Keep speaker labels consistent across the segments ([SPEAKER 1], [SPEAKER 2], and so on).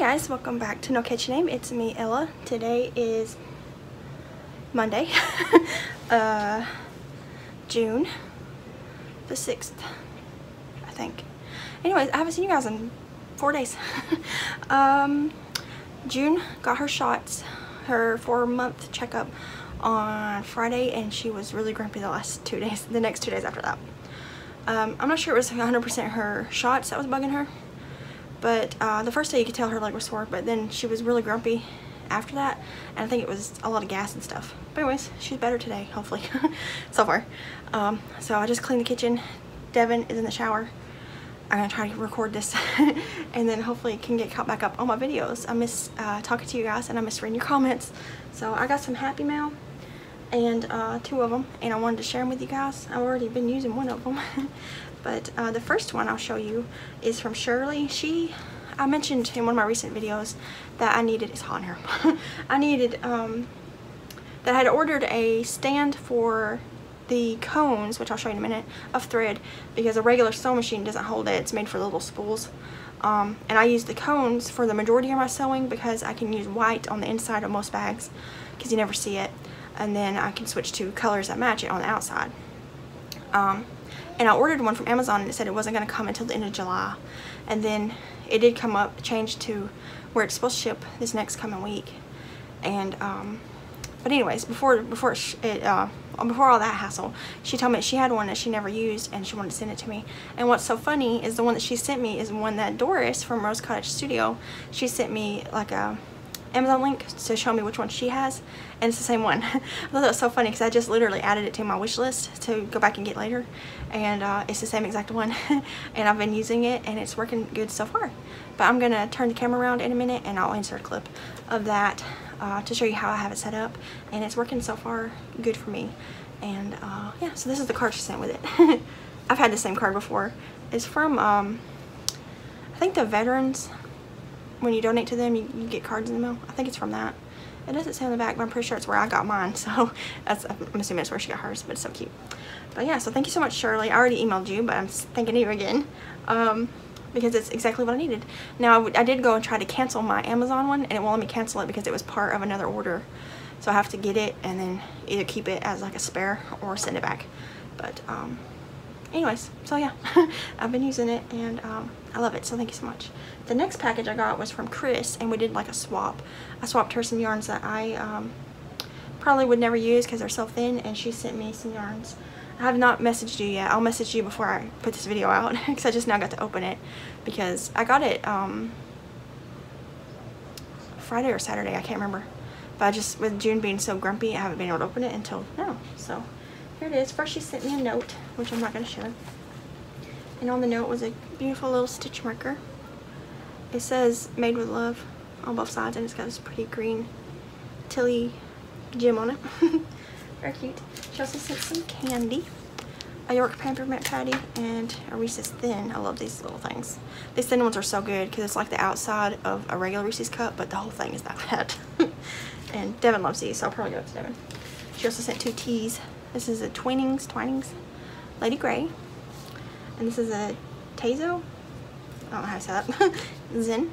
[SPEAKER 1] guys, welcome back to No Catchy Name. It's me, Ella. Today is Monday, uh, June the 6th, I think. Anyways, I haven't seen you guys in four days. um, June got her shots, her four month checkup on Friday and she was really grumpy the last two days, the next two days after that. Um, I'm not sure it was 100% her shots that was bugging her, but uh, the first day you could tell her leg was sore, but then she was really grumpy after that, and I think it was a lot of gas and stuff. But anyways, she's better today, hopefully, so far. Um, so I just cleaned the kitchen. Devin is in the shower. I'm gonna try to record this and then hopefully can get caught back up on my videos. I miss uh, talking to you guys and I miss reading your comments. So I got some Happy Mail and uh, two of them and I wanted to share them with you guys. I've already been using one of them. but uh, the first one I'll show you is from Shirley. She, I mentioned in one of my recent videos that I needed, it's hot in here, I needed, um, that I had ordered a stand for the cones, which I'll show you in a minute, of thread because a regular sewing machine doesn't hold it. It's made for little spools. Um, and I use the cones for the majority of my sewing because I can use white on the inside of most bags because you never see it. And then I can switch to colors that match it on the outside. Um, and I ordered one from Amazon and it said it wasn't going to come until the end of July. And then it did come up, changed to where it's supposed to ship this next coming week. And, um, but anyways, before, before it, uh, before all that hassle, she told me she had one that she never used and she wanted to send it to me. And what's so funny is the one that she sent me is one that Doris from Rose Cottage Studio, she sent me like a Amazon link to show me which one she has and it's the same one. I thought that was so funny because I just literally added it to my wish list to go back and get later and uh, it's the same exact one and I've been using it and it's working good so far. But I'm going to turn the camera around in a minute and I'll insert a clip of that uh, to show you how I have it set up and it's working so far good for me and uh, yeah so this is the card she sent with it I've had the same card before it's from um, I think the veterans when you donate to them you, you, get cards in the mail I think it's from that it doesn't say on the back but I'm pretty sure it's where I got mine so that's I'm assuming it's where she got hers but it's so cute but yeah so thank you so much Shirley I already emailed you but I'm thanking you again um, because it's exactly what I needed. Now, I, I, did go and try to cancel my Amazon one, and it won't let me cancel it because it was part of another order. So I have to get it and then either keep it as like a spare or send it back. But um, anyways, so yeah, I've been using it and um, I love it. So thank you so much. The next package I got was from Chris, and we did like a swap. I swapped her some yarns that I um, probably would never use because they're so thin, and she sent me some yarns I have not messaged you yet. I'll message you before I put this video out because I just now got to open it because I got it um, Friday or Saturday. I can't remember. But I just, with June being so grumpy, I haven't been able to open it until now. So here it is. First she sent me a note, which I'm not going to show. And on the note was a beautiful little stitch marker. It says made with love on both sides and it's got this pretty green Tilly gem on it. Very cute. She also sent some candy. A York Peppermint Patty and a Reese's Thin. I love these little things. These thin ones are so good because it's like the outside of a regular Reese's cup, but the whole thing is that fat. and Devin loves these, so I'll probably go to Devin. She also sent two teas. This is a Twinings, Twinings Lady Grey. And this is a Tazo. I don't know how to say that. Zen.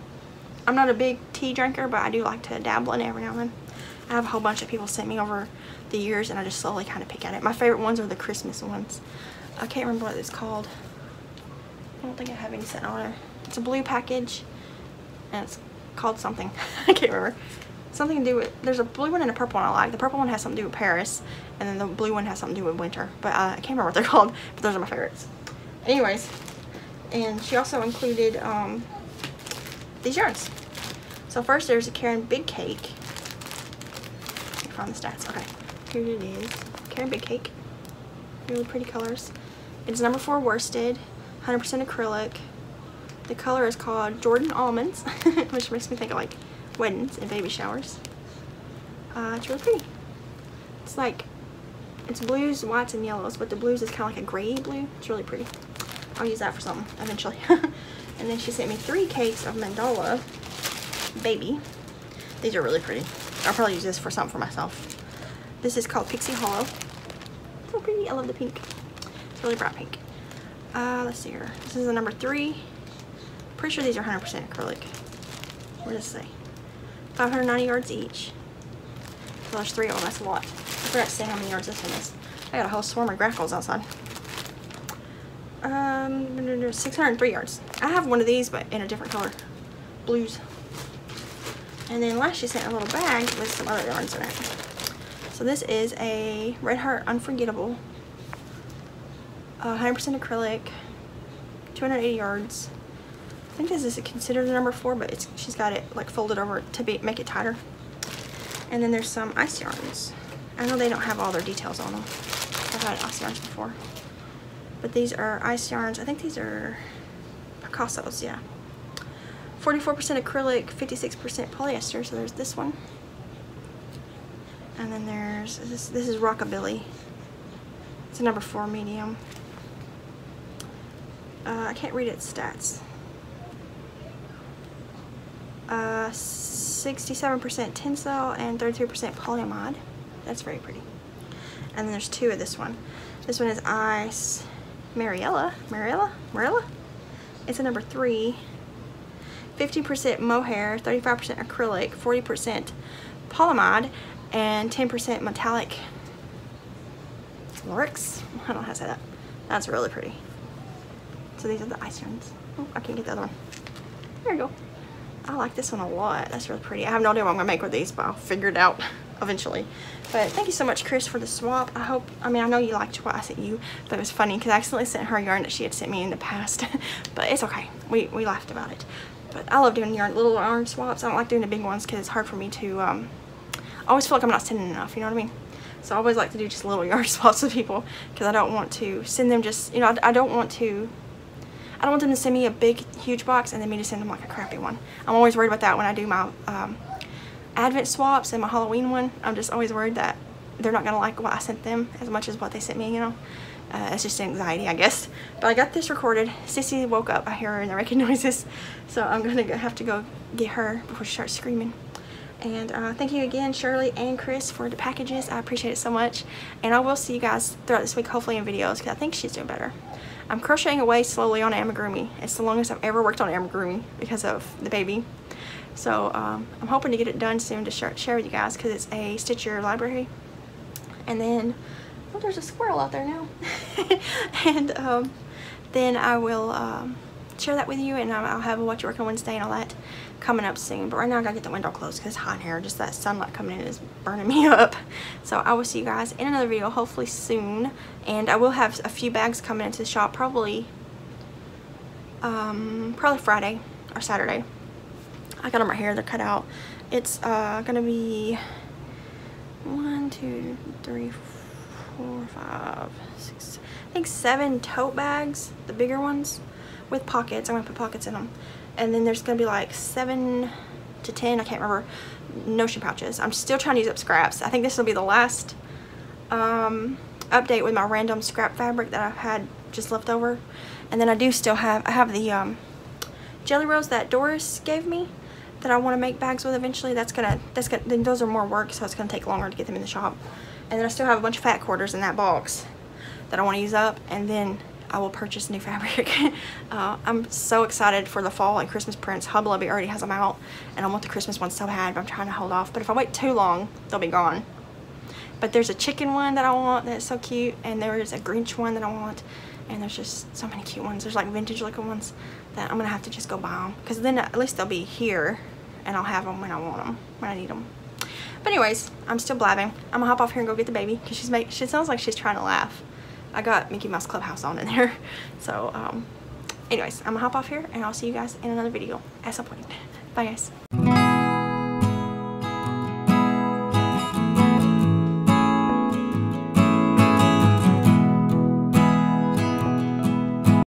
[SPEAKER 1] I'm not a big tea drinker, but I do like to dabble in it every now and then. I have a whole bunch of people sent me over the years and I just slowly kind of pick at it. My favorite ones are the Christmas ones. I can't remember what it's called. I don't think I have any sent on there. It's a blue package and it's called something. I can't remember. Something to do with, there's a blue one and a purple one I like. The purple one has something to do with Paris and then the blue one has something to do with winter. But uh, I can't remember what they're called, but those are my favorites. Anyways, and she also included um, these yarns. So first there's a Caron Big Cake find the stats. Okay, here it is. Caron Big Cake. Really pretty colors. It's number four worsted, 100% acrylic. The color is called Jordan Almonds, which makes me think of like weddings and baby showers. Uh, it's really pretty. It's like, it's blues, whites, and yellows, but the blues is kind of like a gray blue. It's really pretty. I'll use that for something eventually. and then she sent me three cakes of Mandala Baby. These are really pretty. I'll probably use this for something for myself. This is called Pixie Hollow. So pretty. I love the pink. It's really bright pink. Uh, let's see here. This is the number three. Pretty sure these are 100% acrylic. what does it say? 590 yards each. Well, there's three of them, that's a lot. I forgot to say how many yards this one is. I got a whole swarm of grackles outside. Um, 603 yards. I have one of these, but in a different color. Blues. And then last she sent a little bag with some other yarns in it. So this is a Red Heart Unforgettable. 100% uh, acrylic. 280 yards. I think this is considered a number four, but it's she's got it like folded over to be make it tighter. And then there's some ice yarns. I know they don't have all their details on them. I've had ice yarns before. But these are ice yarns. I think these are Picasso's, yeah. 44% acrylic, 56% polyester. So there's this one. And then there's, this, this is Rockabilly. It's a number four medium. Uh, I can't read its stats. 67% uh, Tencel and 33% polyamide. That's very pretty. And then there's two of this one. This one is Ice Mariella. Mariella? Mariella? It's a number three. 50% mohair, 35% acrylic, 40% polyamide, and 10% metallic Lurex. I don't know how to say that. That's really pretty. So these are the ice ones. Oh, I can't get the other one. There you go. I like this one a lot. That's really pretty. I have no idea what I'm going to make with these, but I'll figure it out eventually. But thank you so much, Chris, for the swap. I hope, I mean, I know you liked what I sent you, but it was funny because I accidentally sent her yarn that she had sent me in the past. but it's okay. We, we laughed about it. But I love doing yarn, little yarn swaps. I don't like doing the big ones because it's hard for me to, um, I always feel like I'm not sending enough, you know what I mean? So I always like to do just little yarn swaps with people because I don't want to send them just, you know, I, I don't want to I don't want them to send me a big, huge box and then me to send them like a crappy one. I'm always worried about that when I do my um, Advent swaps and my Halloween one. I'm just always worried that they're not going to like what I sent them as much as what they sent me, you know. Uh, it's just anxiety, I guess. But I got this recorded. Sissy woke up. I hear her in the wrecking noises. So I'm going to have to go get her before she starts screaming. And uh, thank you again, Shirley and Chris, for the packages. I appreciate it so much. And I will see you guys throughout this week, hopefully in videos, because I think she's doing better. I'm crocheting away slowly on amigurumi. It's the longest I've ever worked on amigurumi because of the baby. So um, I'm hoping to get it done soon to share, share with you guys because it's a Stitch Your Library. And then, oh, there's a squirrel out there now. and um, then I will um, share that with you and I'll have a What You Work on Wednesday and all that coming up soon. But right now I gotta get the window closed because it's hot in here. Just that sunlight coming in is burning me up. So I will see you guys in another video hopefully soon. And I will have a few bags coming into the shop probably um, probably Friday or Saturday. I got them right here. They're cut out. It's uh, gonna be one, two, three, four, five, six, I think seven tote bags, the bigger ones with pockets. I'm gonna put pockets in them. And then there's gonna be like seven to 10, I can't remember, notion pouches. I'm still trying to use up scraps. I think this will be the last um, update with my random scrap fabric that I've had just left over. And then I do still have, I have the um, jelly rolls that Doris gave me that I want to make bags with eventually. That's gonna, that's gonna, then those are more work, so it's gonna take longer to get them in the shop. And then I still have a bunch of fat quarters in that box that I want to use up. And then I will purchase new fabric. uh, I'm so excited for the fall and Christmas prints. Hobby Lobby already has them out and I want the Christmas ones so bad but I'm trying to hold off. But if I wait too long, they'll be gone. But there's a chicken one that I want that's so cute and there's a Grinch one that I want and there's just so many cute ones. There's like vintage looking ones that I'm to have to just go buy them because then at least they'll be here and I'll have them when I want them, when I need them. But anyways, I'm still blabbing. I'm to hop off here and go get the baby because she's make, she sounds like she's trying to laugh. I got Mickey Mouse Clubhouse on in there. So, um, anyways, I'm gonna hop off here and I'll see you guys in another video at some point. Bye guys.